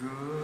good.